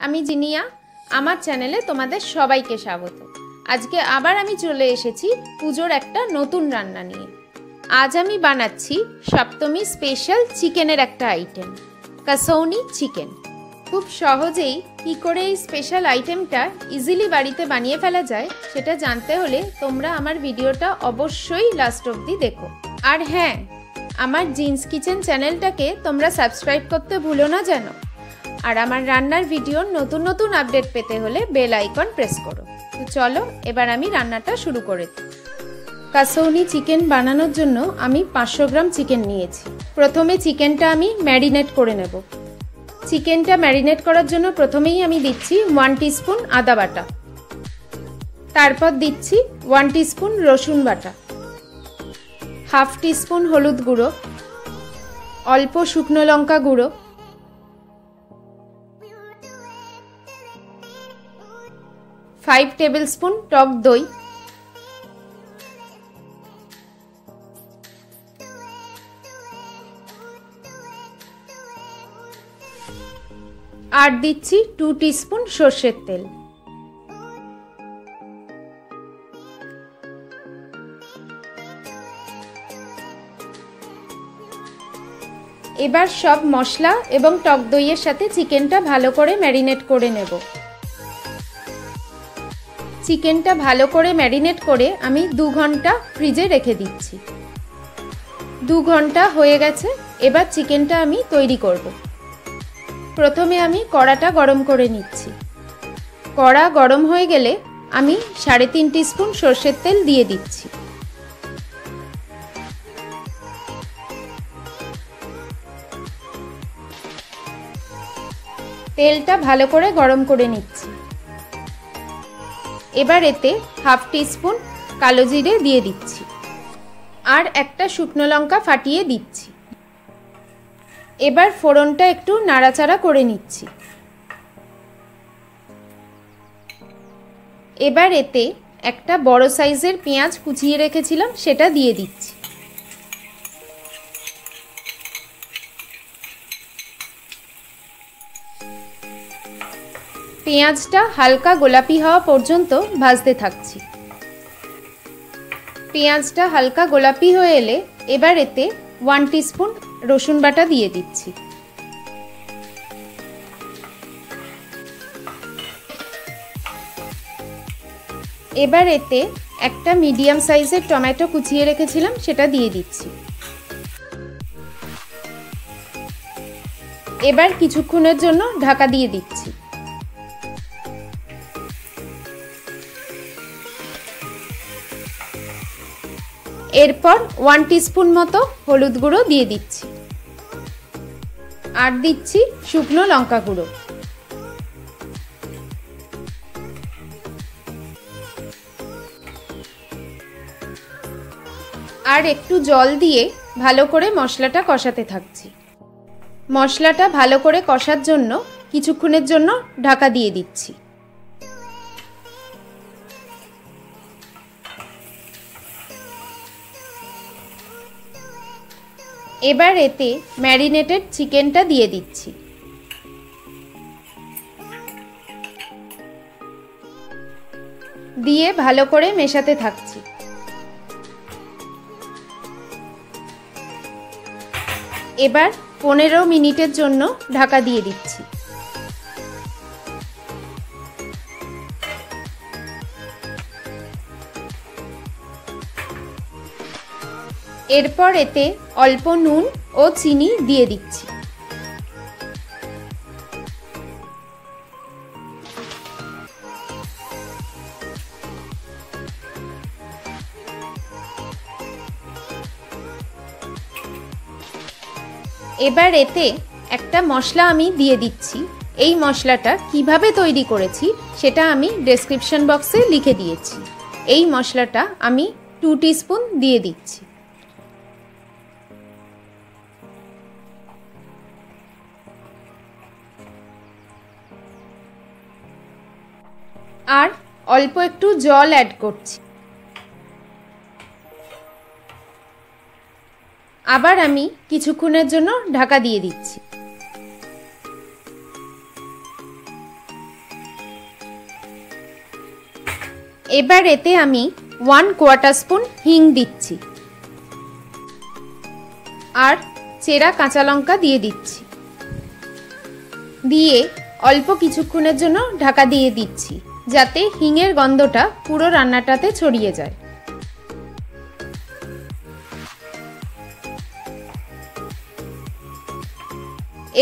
আমি জিনিয়া, আমার চ্যানেলে তোমাদের সবাইকে স্বাগত। আজকে আবার আমি চলে এসেছি পুজোর একটা নতুন রান্না নিয়ে। আজ আমি বানাচ্ছি সপ্তমী স্পেশাল চিকেনের একটা আইটেম কাসৌনি চিকেন। খুব সহজেই কি করে এই স্পেশাল আইটেমটা ইজিলি বাড়িতে বানিয়ে ফেলা যায়, সেটা জানতে হলে তোমরা আমার ভিডিওটা অবশ্যই লাস্ট অবধি দেখো। আর হ্যাঁ আমার জিন্স কিচেন চ্যানেলটাকে তোমরা সাবস্ক্রাইব করতে ভুলো না যেন। আর আমার রান্নার ভিডিওর নতুন নতুন আপডেট পেতে হলে বেল আইকন প্রেস করো। তো চলো, এবার আমি রান্নাটা শুরু করে দিই। কাসৌনি চিকেন বানানোর জন্য আমি পাঁচশো গ্রাম চিকেন নিয়েছি। প্রথমে চিকেনটা আমি ম্যারিনেট করে নেব। চিকেনটা ম্যারিনেট করার জন্য প্রথমেই আমি দিচ্ছি ওয়ান টিস্পুন আদা বাটা। তারপর দিচ্ছি ওয়ান টিস্পুন রসুন বাটা। হাফ টিস্পুন হলুদ গুঁড়ো। অল্প শুকনো লঙ্কা গুঁড়ো। ফাইভ টেবিল স্পুন টক দই। আর দিচ্ছি টু টিস্পুন সর্ষের তেল। এবার সব মশলা এবং টক দইয়ের সাথে চিকেনটা ভালো করে ম্যারিনেট করে নেব। চিকেনটা ভালো করে ম্যারিনেট করে আমি দু ঘণ্টা ফ্রিজে রেখে দিচ্ছি। দু ঘণ্টা হয়ে গেছে, এবার চিকেনটা আমি তৈরি করব। প্রথমে আমি কড়াটা গরম করে নিচ্ছি। কড়া গরম হয়ে গেলে আমি সাড়ে তিন স্পুন সর্ষের তেল দিয়ে দিচ্ছি। তেলটা ভালো করে গরম করে নিচ্ছি। এবার এতে হাফ টিস্পুন কালো জিরে দিয়ে দিচ্ছি। আর একটা শুকনো লঙ্কা ফাটিয়ে দিচ্ছি। এবার ফোড়নটা একটু নাড়াচাড়া করে নিচ্ছি। এবার এতে একটা বড় সাইজের পেঁয়াজ কুচিয়ে রেখেছিলাম, সেটা দিয়ে দিচ্ছি। পেঁয়াজটা হালকা গোলাপি হওয়া পর্যন্ত ভাজতে থাকছি। পেঁয়াজটা হালকা গোলাপি হয়ে এলে এবার এতে ওয়ান টিস্পুন রসুন বাটা দিয়ে দিচ্ছি। এবার এতে একটা মিডিয়াম সাইজের টমেটো কুচিয়ে রেখেছিলাম, সেটা দিয়ে দিচ্ছি। এবার কিছুক্ষণের জন্য ঢাকা দিয়ে দিচ্ছি। এরপর ওয়ান টিস্পুন মতো হলুদ গুঁড়ো দিয়ে দিচ্ছি। আর দিচ্ছি শুকনো লঙ্কা গুঁড়ো। আর একটু জল দিয়ে ভালো করে মশলাটা কষাতে থাকছি। মশলাটা ভালো করে কষার জন্য কিছুক্ষণের জন্য ঢাকা দিয়ে দিচ্ছি। এবার এতে ম্যারিনেটেড চিকেনটা দিয়ে দিচ্ছি। দিয়ে ভালো করে মেশাতে থাকছি। এবার পনেরো মিনিটের জন্য ঢাকা দিয়ে দিচ্ছি। এরপর এতে অল্প নুন ও চিনি দিয়ে দিচ্ছি। এবার এতে একটা মশলা আমি দিয়ে দিচ্ছি। এই মশলাটা কীভাবে তৈরি করেছি সেটা আমি ডেসক্রিপশন বক্সে লিখে দিয়েছি। এই মশলাটা আমি টু স্পুন দিয়ে দিচ্ছি। আর অল্প একটু জল অ্যাড করছি। আবার আমি কিছুক্ষণের জন্য ঢাকা দিয়ে দিচ্ছি। এবার এতে আমি ওয়ান কোয়াটার স্পুন হিং দিচ্ছি। আর চেরা কাঁচা লঙ্কা দিয়ে দিচ্ছি। দিয়ে অল্প কিছুক্ষণের জন্য ঢাকা দিয়ে দিচ্ছি। যাতে হিঙের গন্ধটা পুরো রান্নাটাতে ছড়িয়ে যায়।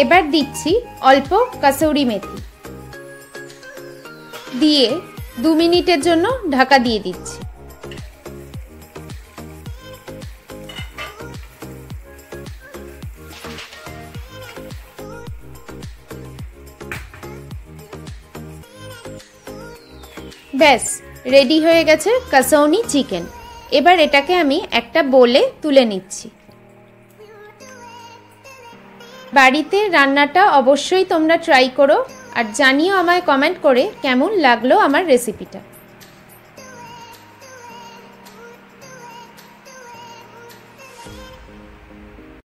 এবার দিচ্ছি অল্প কাসৌরি মেথি। দিয়ে দু মিনিটের জন্য ঢাকা দিয়ে দিচ্ছি। ব্যাস রেডি হয়ে গেছে কাসৌনি চিকেন এবার এটাকে আমি একটা বলে তুলে নিচ্ছি। বাড়িতে রান্নাটা অবশ্যই তোমরা ট্রাই করো, আর জানিও আমায় কমেন্ট করে কেমন লাগল আমার রেসিপিটা